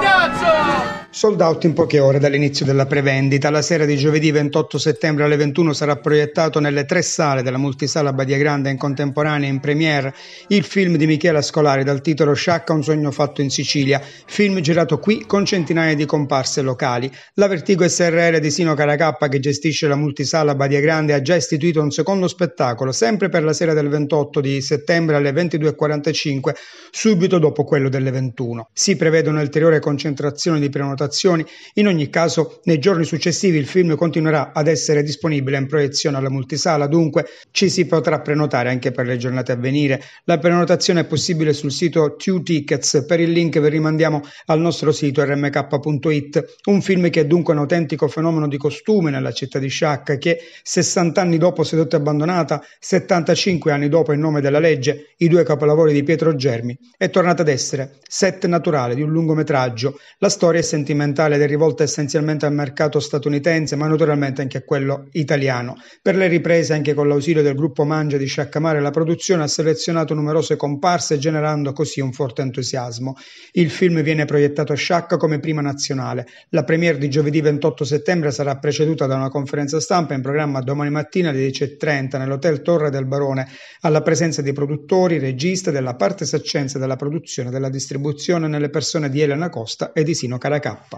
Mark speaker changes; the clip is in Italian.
Speaker 1: Dazzo! Sold out in poche ore dall'inizio della prevendita. La sera di giovedì 28 settembre alle 21 sarà proiettato nelle tre sale della multisala Badia Grande in contemporanea in premiere il film di Michela Scolari dal titolo Sciacca un sogno fatto in Sicilia, film girato qui con centinaia di comparse locali. La Vertigo SRL di Sino Caracappa che gestisce la multisala Badia Grande ha già istituito un secondo spettacolo, sempre per la sera del 28 di settembre alle 22.45, subito dopo quello delle 21. Si prevede un'ulteriore concentrazione di prenotazioni prenotazioni. In ogni caso, nei giorni successivi il film continuerà ad essere disponibile in proiezione alla multisala, dunque ci si potrà prenotare anche per le giornate a venire. La prenotazione è possibile sul sito 2 Tickets, per il link vi rimandiamo al nostro sito rmk.it. Un film che è dunque un autentico fenomeno di costume nella città di Sciacca che 60 anni dopo Sedotta e abbandonata, 75 anni dopo In nome della legge, i due capolavori di Pietro Germi, è tornata ad essere set naturale di un lungometraggio. La storia è sentimentale sentimentale ed è rivolta essenzialmente al mercato statunitense, ma naturalmente anche a quello italiano. Per le riprese, anche con l'ausilio del gruppo Mangia di Sciaccamare, la produzione ha selezionato numerose comparse, generando così un forte entusiasmo. Il film viene proiettato a Sciacca come prima nazionale. La premiere di giovedì 28 settembre sarà preceduta da una conferenza stampa in programma domani mattina alle 10.30 nell'Hotel Torre del Barone, alla presenza di produttori, regista della parte saccenza della produzione e della distribuzione nelle persone di Elena Costa e di Sino Caracà. ಅಪ್ಪ